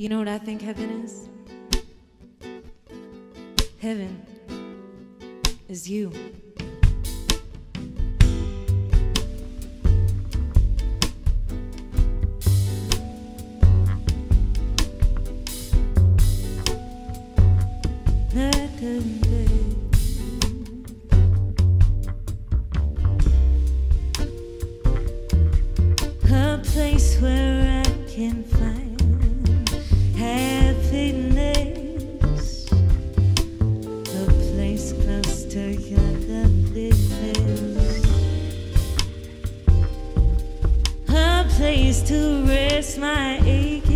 You know what I think heaven is? Heaven is you. Place to rest my aching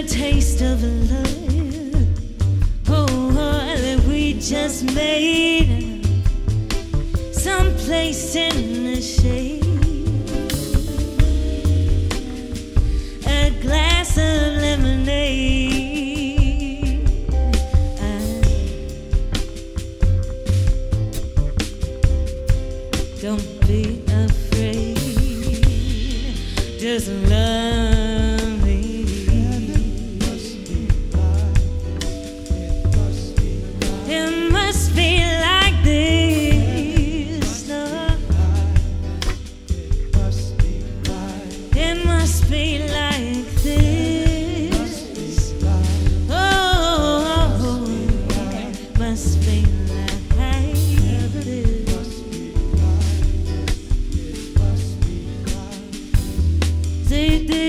The taste of love, oh, that we just made, someplace in the shade. A glass of lemonade. Don't be afraid. Just love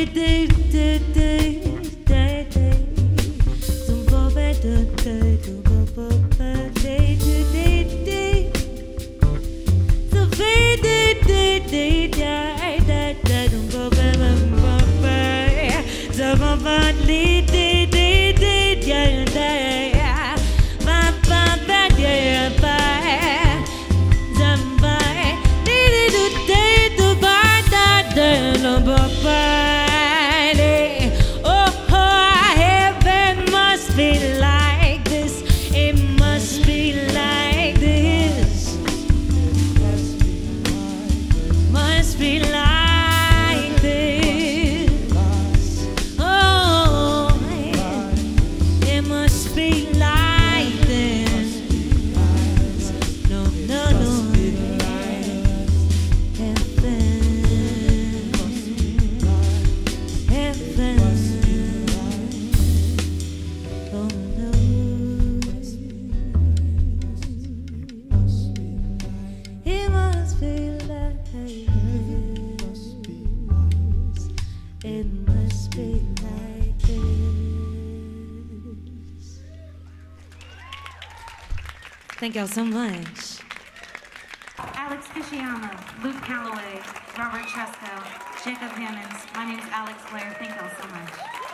Day, day, day, day, day, Thank y'all so much. Alex Kishiyama, Luke Calloway, Robert Chesko, Jacob Hammonds. My name's Alex Blair. Thank y'all so much.